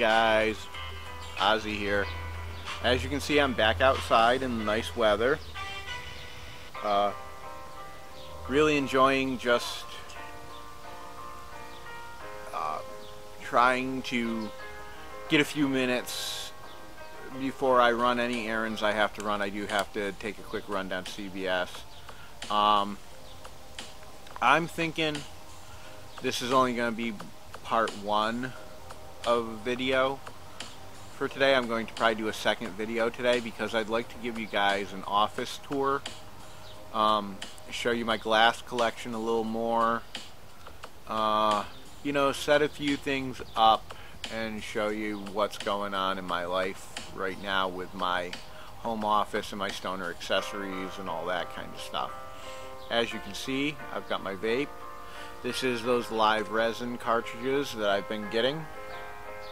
guys, Ozzy here. As you can see, I'm back outside in nice weather. Uh, really enjoying just uh, trying to get a few minutes before I run any errands I have to run. I do have to take a quick run down CVS. Um, I'm thinking this is only going to be part one of video for today. I'm going to probably do a second video today because I'd like to give you guys an office tour. Um, show you my glass collection a little more. Uh, you know, set a few things up and show you what's going on in my life right now with my home office and my stoner accessories and all that kind of stuff. As you can see, I've got my vape. This is those live resin cartridges that I've been getting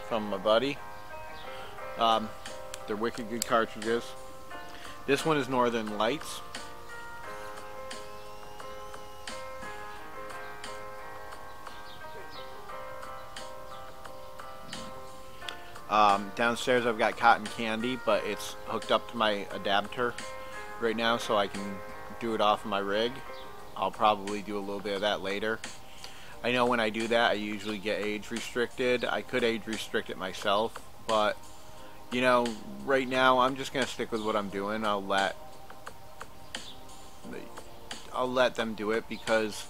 from my buddy. Um, they're wicked good cartridges. This one is Northern Lights. Um, downstairs I've got cotton candy, but it's hooked up to my adapter right now so I can do it off of my rig. I'll probably do a little bit of that later. I know when I do that I usually get age restricted. I could age restrict it myself, but you know, right now I'm just gonna stick with what I'm doing. I'll let I'll let them do it because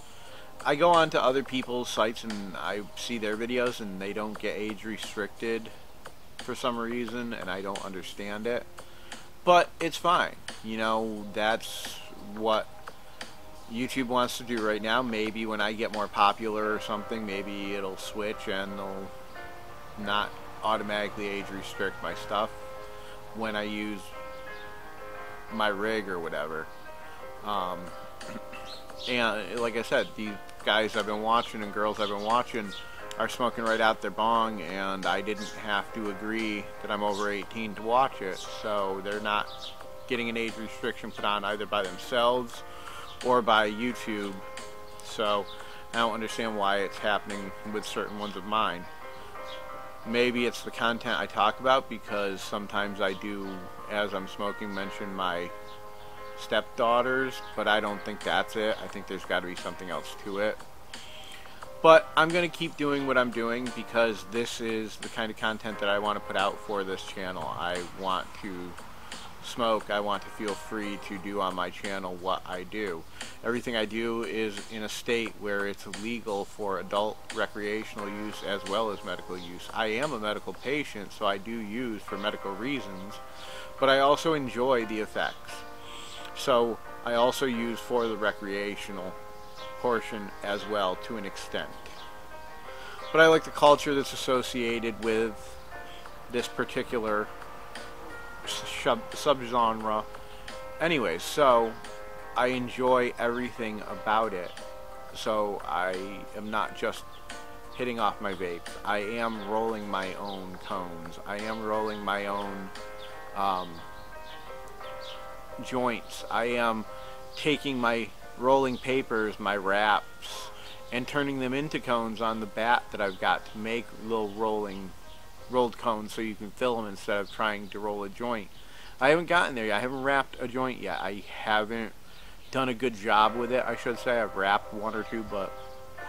I go on to other people's sites and I see their videos and they don't get age restricted for some reason and I don't understand it. But it's fine. You know, that's what YouTube wants to do right now. Maybe when I get more popular or something, maybe it'll switch and they'll not automatically age restrict my stuff when I use my rig or whatever. Um, and like I said, these guys I've been watching and girls I've been watching are smoking right out their bong and I didn't have to agree that I'm over 18 to watch it. So they're not getting an age restriction put on either by themselves or by YouTube. So I don't understand why it's happening with certain ones of mine. Maybe it's the content I talk about because sometimes I do, as I'm smoking, mention my stepdaughters, but I don't think that's it. I think there's got to be something else to it. But I'm going to keep doing what I'm doing because this is the kind of content that I want to put out for this channel. I want to smoke, I want to feel free to do on my channel what I do. Everything I do is in a state where it's legal for adult recreational use as well as medical use. I am a medical patient, so I do use for medical reasons, but I also enjoy the effects. So I also use for the recreational portion as well to an extent. But I like the culture that's associated with this particular subgenre. Anyway, so I enjoy everything about it. So I am not just hitting off my vape. I am rolling my own cones. I am rolling my own um, joints. I am taking my rolling papers, my wraps, and turning them into cones on the bat that I've got to make little rolling rolled cones so you can fill them instead of trying to roll a joint. I haven't gotten there yet. I haven't wrapped a joint yet. I haven't done a good job with it, I should say. I've wrapped one or two, but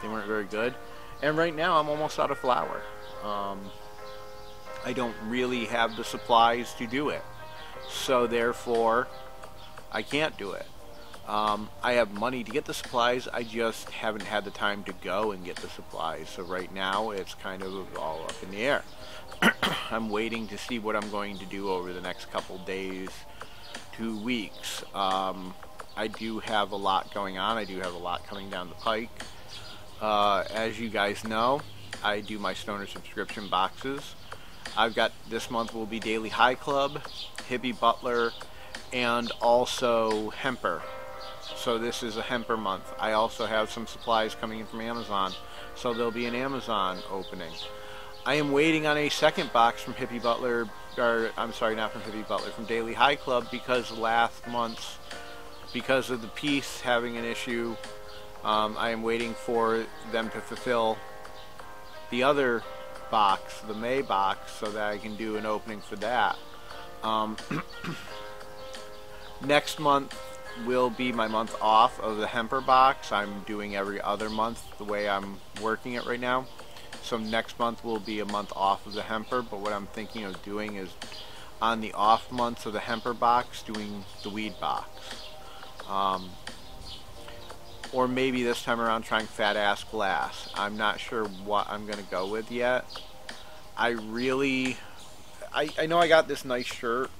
they weren't very good. And right now, I'm almost out of flour. Um, I don't really have the supplies to do it. So therefore, I can't do it. Um, I have money to get the supplies, I just haven't had the time to go and get the supplies. So right now, it's kind of all up in the air. I'm waiting to see what I'm going to do over the next couple days, two weeks. Um, I do have a lot going on. I do have a lot coming down the pike. Uh, as you guys know, I do my stoner subscription boxes. I've got this month will be Daily High Club, Hippie Butler, and also Hemper. So this is a Hemper month. I also have some supplies coming in from Amazon, so there'll be an Amazon opening. I am waiting on a second box from Hippie Butler, or I'm sorry, not from Hippie Butler, from Daily High Club because last month's, because of the piece having an issue, um, I am waiting for them to fulfill the other box, the May box, so that I can do an opening for that. Um, next month will be my month off of the Hemper box. I'm doing every other month the way I'm working it right now. So next month will be a month off of the Hemper, but what I'm thinking of doing is on the off months of the Hemper box, doing the weed box. Um, or maybe this time around trying fat ass glass. I'm not sure what I'm going to go with yet. I really, I, I know I got this nice shirt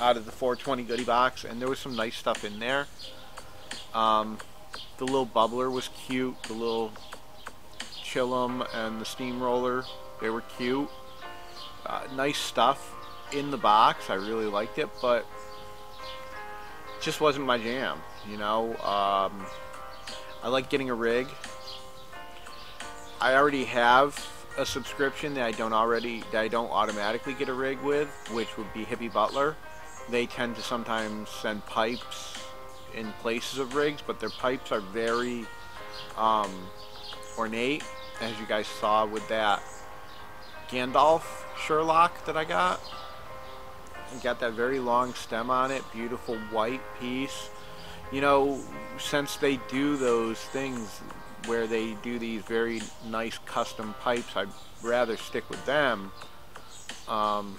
out of the 420 goodie box, and there was some nice stuff in there. Um, the little bubbler was cute. The little chillum and the steamroller, they were cute. Uh, nice stuff in the box. I really liked it, but just wasn't my jam. You know, um, I like getting a rig. I already have a subscription that I don't already that I don't automatically get a rig with, which would be Hippie Butler. They tend to sometimes send pipes in places of rigs, but their pipes are very um, ornate, as you guys saw with that Gandalf Sherlock that I got. Got that very long stem on it, beautiful white piece. You know, since they do those things where they do these very nice custom pipes, I'd rather stick with them. Um,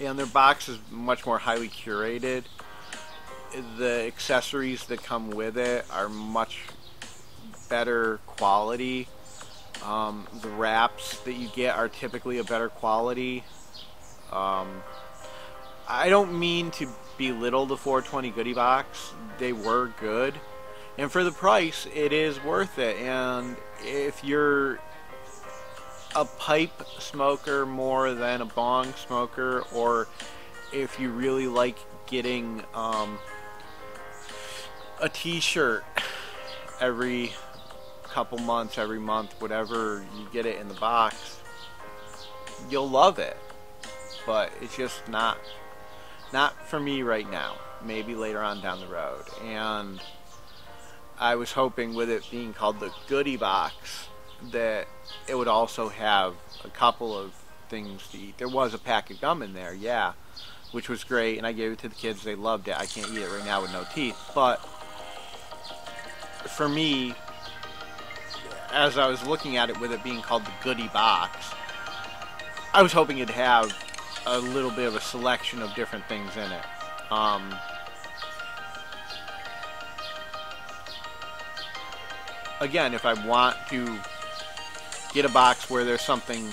and their box is much more highly curated. The accessories that come with it are much better quality. Um, the wraps that you get are typically a better quality. Um, I don't mean to belittle the 420 goodie box. They were good. And for the price, it is worth it. And if you're a pipe smoker more than a bong smoker, or if you really like getting um, a t-shirt every couple months, every month, whatever you get it in the box, you'll love it. But it's just not not for me right now. Maybe later on down the road. And I was hoping with it being called the goodie box that it would also have a couple of things to eat. There was a pack of gum in there, yeah, which was great, and I gave it to the kids. They loved it. I can't eat it right now with no teeth, but for me, as I was looking at it with it being called the Goody box, I was hoping it'd have a little bit of a selection of different things in it. Um, again, if I want to get a box where there's something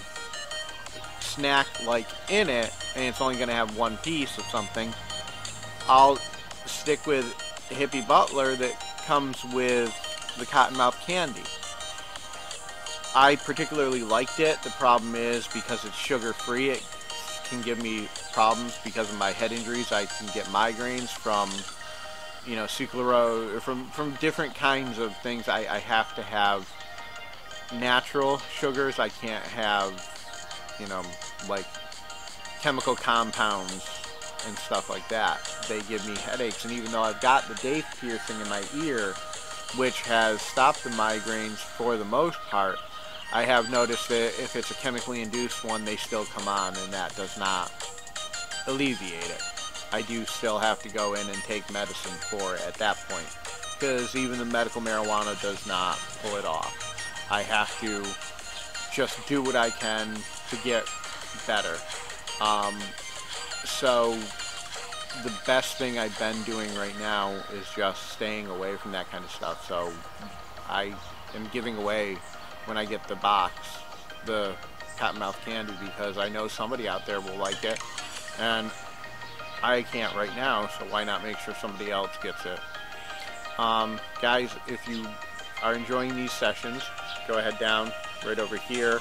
snack-like in it, and it's only going to have one piece of something, I'll stick with Hippie Butler that comes with the Cottonmouth candy. I particularly liked it. The problem is because it's sugar-free, it can give me problems because of my head injuries. I can get migraines from, you know, sucralose, from, from different kinds of things. I, I have to have natural sugars. I can't have, you know, like chemical compounds and stuff like that. They give me headaches. And even though I've got the Daith piercing in my ear, which has stopped the migraines for the most part, I have noticed that if it's a chemically induced one, they still come on, and that does not alleviate it. I do still have to go in and take medicine for it at that point, because even the medical marijuana does not pull it off. I have to just do what I can to get better. Um, so the best thing I've been doing right now is just staying away from that kind of stuff. So I am giving away when I get the box, the cottonmouth candy, because I know somebody out there will like it, and I can't right now, so why not make sure somebody else gets it? Um, guys, if you are enjoying these sessions, go ahead down right over here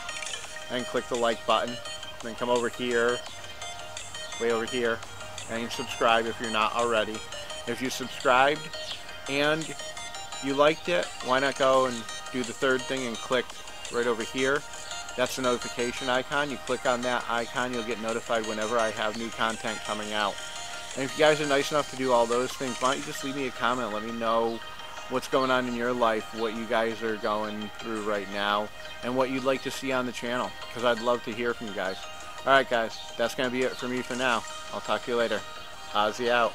and click the like button. Then come over here, way over here, and subscribe if you're not already. If you subscribed and you liked it, why not go and do the third thing and click right over here. That's the notification icon. You click on that icon, you'll get notified whenever I have new content coming out. And if you guys are nice enough to do all those things, why don't you just leave me a comment, let me know what's going on in your life, what you guys are going through right now, and what you'd like to see on the channel, because I'd love to hear from you guys. Alright guys, that's going to be it for me for now. I'll talk to you later. Ozzy out.